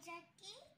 Jackie.